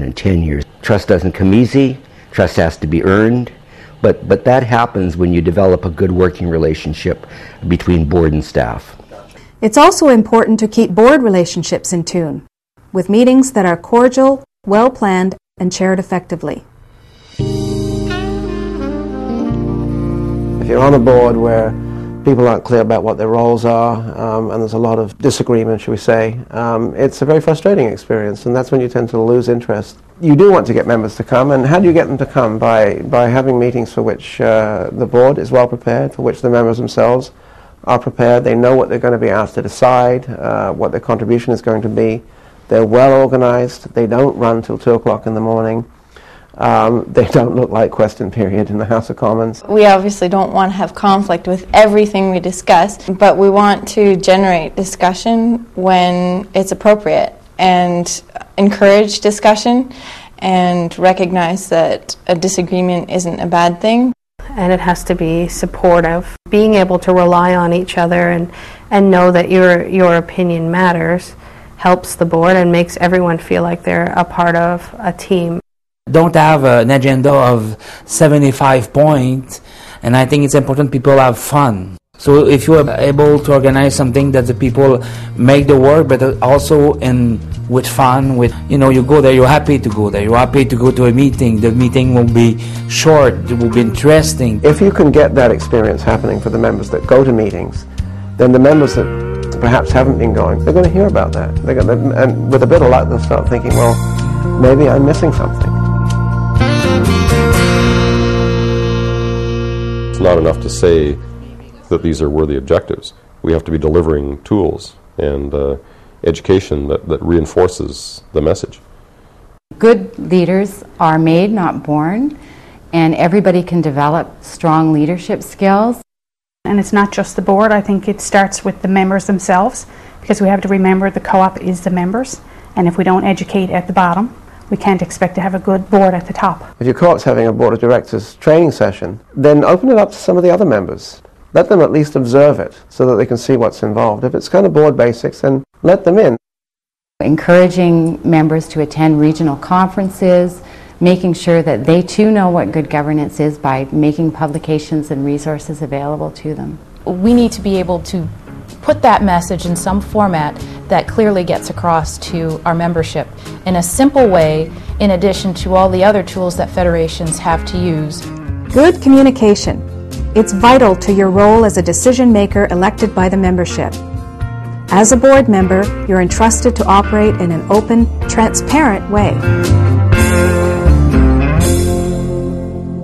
in 10 years. Trust doesn't come easy, trust has to be earned, but, but that happens when you develop a good working relationship between board and staff. It's also important to keep board relationships in tune, with meetings that are cordial, well planned, and chaired effectively. If you're on a board where people aren't clear about what their roles are, um, and there's a lot of disagreement, shall we say, um, it's a very frustrating experience, and that's when you tend to lose interest. You do want to get members to come, and how do you get them to come? By, by having meetings for which uh, the board is well prepared, for which the members themselves are prepared, they know what they're going to be asked to decide, uh, what their contribution is going to be. They're well organized, they don't run till 2 o'clock in the morning. Um, they don't look like question period in the House of Commons. We obviously don't want to have conflict with everything we discuss, but we want to generate discussion when it's appropriate and encourage discussion and recognize that a disagreement isn't a bad thing. And it has to be supportive. Being able to rely on each other and, and know that your, your opinion matters helps the board and makes everyone feel like they're a part of a team don't have an agenda of 75 points and I think it's important people have fun. So if you are able to organize something that the people make the work, but also in with fun, with you know, you go there, you're happy to go there, you're happy to go to a meeting. The meeting will be short, it will be interesting. If you can get that experience happening for the members that go to meetings, then the members that perhaps haven't been going, they're going to hear about that. They're going to, and with a bit of luck, they'll start thinking, well, maybe I'm missing something. Not enough to say that these are worthy objectives. We have to be delivering tools and uh, education that, that reinforces the message. Good leaders are made, not born, and everybody can develop strong leadership skills. And it's not just the board, I think it starts with the members themselves because we have to remember the co op is the members, and if we don't educate at the bottom, we can't expect to have a good board at the top. If your co-op's having a board of directors training session, then open it up to some of the other members. Let them at least observe it so that they can see what's involved. If it's kind of board basics, then let them in. Encouraging members to attend regional conferences, making sure that they too know what good governance is by making publications and resources available to them. We need to be able to put that message in some format that clearly gets across to our membership in a simple way, in addition to all the other tools that federations have to use. Good communication. It's vital to your role as a decision maker elected by the membership. As a board member, you're entrusted to operate in an open, transparent way.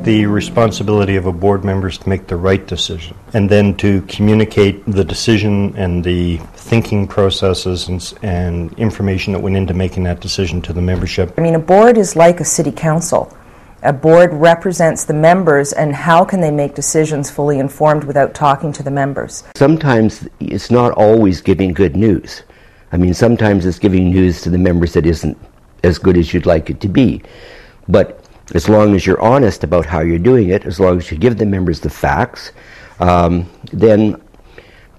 The responsibility of a board member is to make the right decision and then to communicate the decision and the thinking processes and, and, information that went into making that decision to the membership. I mean, a board is like a city council. A board represents the members, and how can they make decisions fully informed without talking to the members? Sometimes it's not always giving good news. I mean, sometimes it's giving news to the members that isn't as good as you'd like it to be. But as long as you're honest about how you're doing it, as long as you give the members the facts, um, then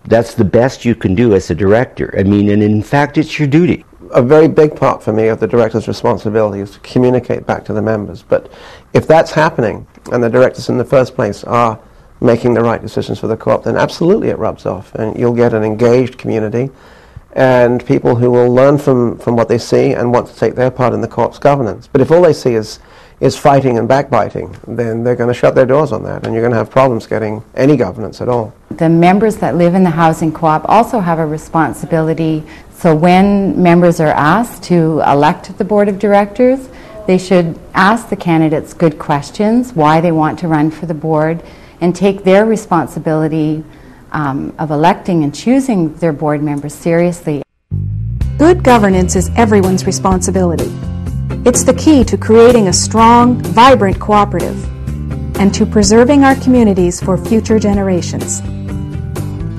that's the best you can do as a director. I mean, and in fact, it's your duty. A very big part for me of the director's responsibility is to communicate back to the members. But if that's happening, and the directors in the first place are making the right decisions for the co-op, then absolutely it rubs off, and you'll get an engaged community and people who will learn from, from what they see and want to take their part in the co-op's governance. But if all they see is is fighting and backbiting, then they're going to shut their doors on that, and you're going to have problems getting any governance at all. The members that live in the housing co-op also have a responsibility. So when members are asked to elect the board of directors, they should ask the candidates good questions, why they want to run for the board, and take their responsibility um, of electing and choosing their board members seriously. Good governance is everyone's responsibility. It's the key to creating a strong, vibrant cooperative and to preserving our communities for future generations.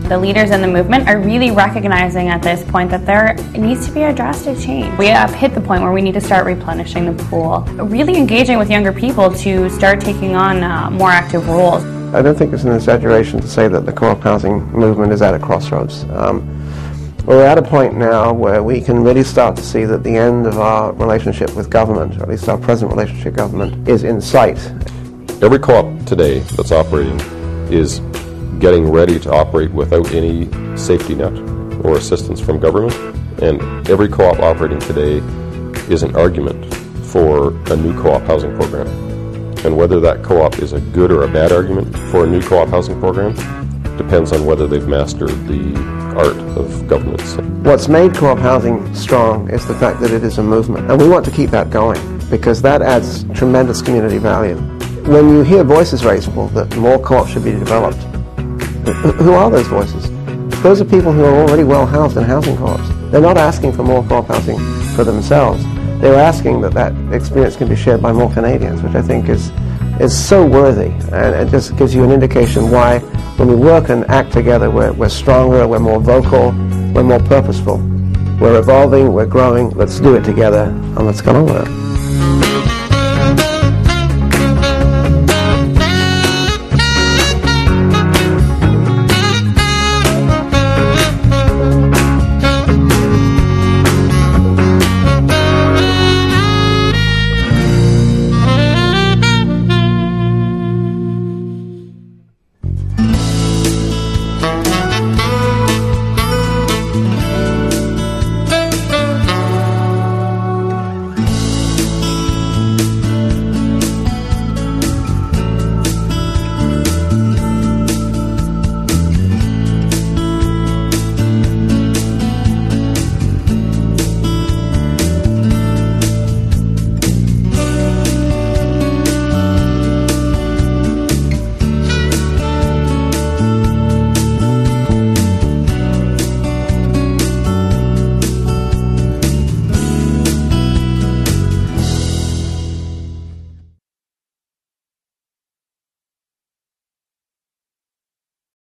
The leaders in the movement are really recognizing at this point that there needs to be a drastic change. We have hit the point where we need to start replenishing the pool, really engaging with younger people to start taking on uh, more active roles. I don't think it's an exaggeration to say that the co-op housing movement is at a crossroads. Um, We're at a point now where we can really start to see that the end of our relationship with government, or at least our present relationship with government, is in sight. Every co-op today that's operating is getting ready to operate without any safety net or assistance from government. And every co-op operating today is an argument for a new co-op housing program. And whether that co-op is a good or a bad argument for a new co-op housing program depends on whether they've mastered the art of governance. What's made co-op housing strong is the fact that it is a movement, and we want to keep that going because that adds tremendous community value. When you hear voices raised that more co-ops should be developed, who are those voices? Those are people who are already well housed in housing co-ops. They're not asking for more co-op housing for themselves. They're asking that that experience can be shared by more Canadians, which I think is is so worthy, and it just gives you an indication why when we work and act together, we're, we're stronger, we're more vocal, we're more purposeful. We're evolving, we're growing, let's do it together, and let's get on with it.